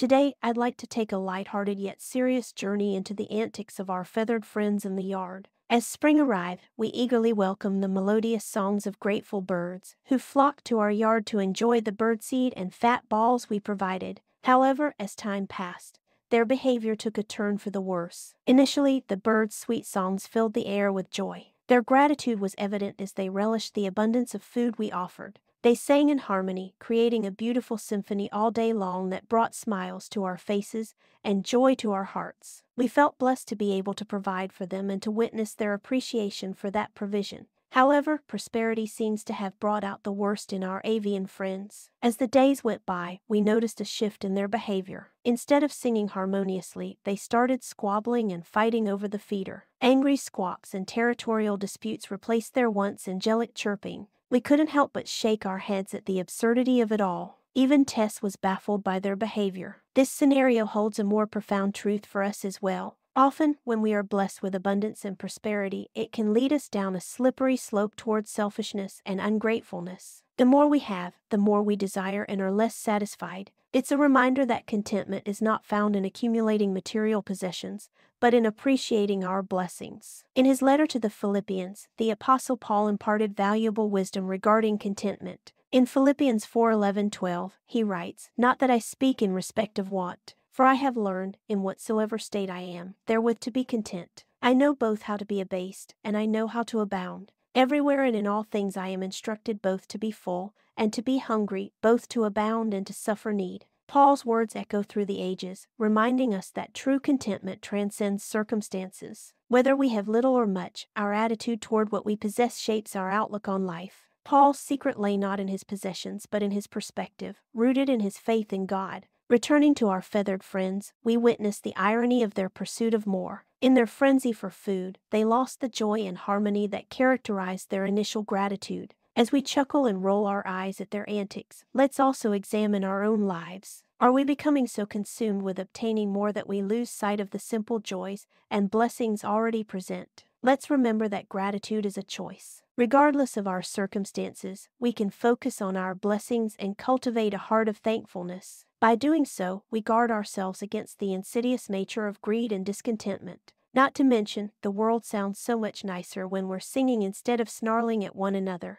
Today, I'd like to take a light-hearted yet serious journey into the antics of our feathered friends in the yard. As spring arrived, we eagerly welcomed the melodious songs of grateful birds, who flocked to our yard to enjoy the birdseed and fat balls we provided. However, as time passed, their behavior took a turn for the worse. Initially, the birds' sweet songs filled the air with joy. Their gratitude was evident as they relished the abundance of food we offered. They sang in harmony, creating a beautiful symphony all day long that brought smiles to our faces and joy to our hearts. We felt blessed to be able to provide for them and to witness their appreciation for that provision. However, prosperity seems to have brought out the worst in our avian friends. As the days went by, we noticed a shift in their behavior. Instead of singing harmoniously, they started squabbling and fighting over the feeder. Angry squawks and territorial disputes replaced their once angelic chirping. We couldn't help but shake our heads at the absurdity of it all. Even Tess was baffled by their behavior. This scenario holds a more profound truth for us as well. Often, when we are blessed with abundance and prosperity, it can lead us down a slippery slope towards selfishness and ungratefulness. The more we have, the more we desire and are less satisfied. It's a reminder that contentment is not found in accumulating material possessions, but in appreciating our blessings. In his letter to the Philippians, the Apostle Paul imparted valuable wisdom regarding contentment. In Philippians 4 11 12, he writes, Not that I speak in respect of want for I have learned, in whatsoever state I am, therewith to be content. I know both how to be abased, and I know how to abound. Everywhere and in all things I am instructed both to be full and to be hungry, both to abound and to suffer need. Paul's words echo through the ages, reminding us that true contentment transcends circumstances. Whether we have little or much, our attitude toward what we possess shapes our outlook on life. Paul's secret lay not in his possessions, but in his perspective, rooted in his faith in God. Returning to our feathered friends, we witnessed the irony of their pursuit of more. In their frenzy for food, they lost the joy and harmony that characterized their initial gratitude. As we chuckle and roll our eyes at their antics, let's also examine our own lives. Are we becoming so consumed with obtaining more that we lose sight of the simple joys and blessings already present? Let's remember that gratitude is a choice. Regardless of our circumstances, we can focus on our blessings and cultivate a heart of thankfulness. By doing so, we guard ourselves against the insidious nature of greed and discontentment. Not to mention, the world sounds so much nicer when we're singing instead of snarling at one another.